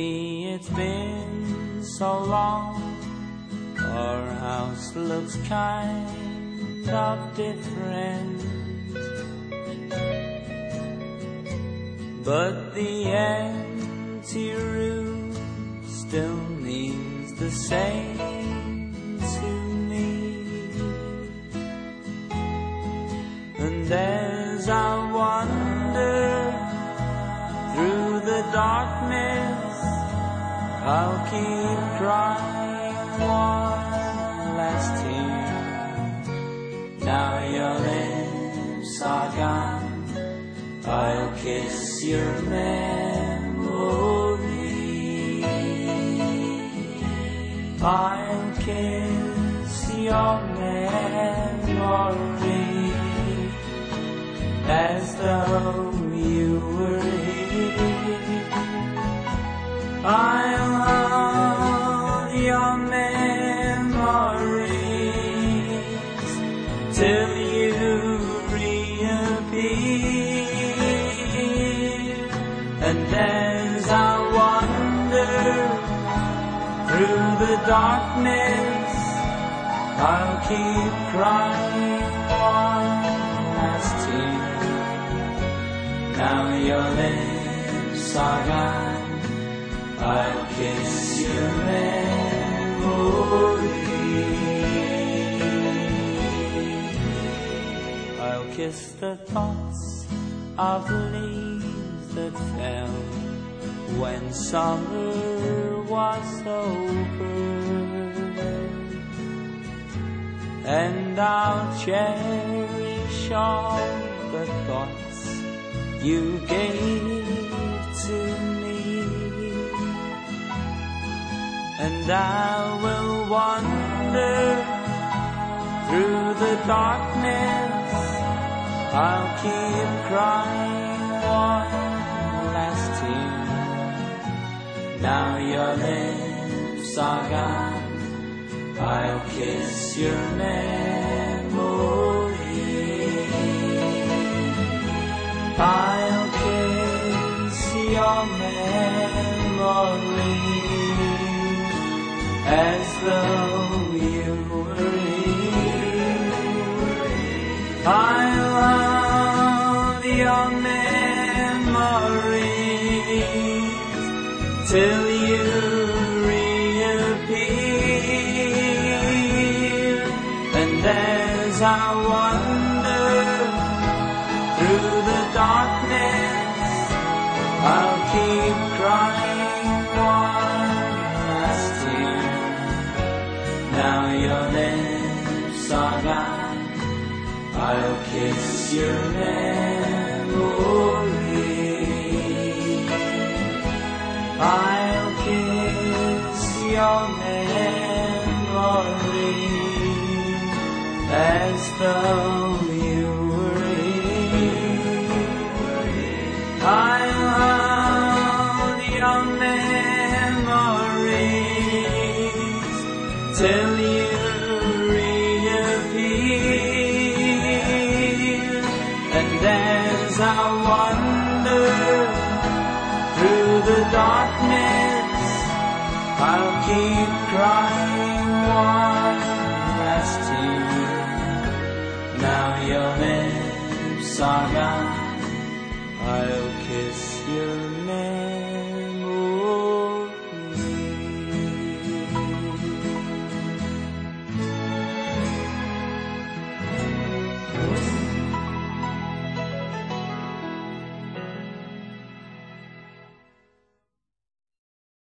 It's been so long, our house looks kind of different. But the empty room still means the same to me. And as I wander through the darkness, I'll keep crying one last tear. Now your lips are gone. I'll kiss your memory. I'll kiss your memory as though you were here. I'll hold your memories till you reappear. And as I wander through the darkness, I'll keep crying one last tear. Now your lips are gone, I'll kiss your memory. I'll kiss the thoughts of leaves that fell when summer was over. And I'll cherish all the thoughts you gave to me. And I will wander through the darkness. I'll keep crying one last tear. Now your lips are gone. I'll kiss your memory. I'll kiss your memory as though you were here. I love your memories till you reappear. And as I wander through the darkness, I'll keep crying one kiss your memory. I'll kiss your memory as though you were here. I'll hold your memories till you reappear. I'll keep crying one last tear. Now you're I'll kiss your memory.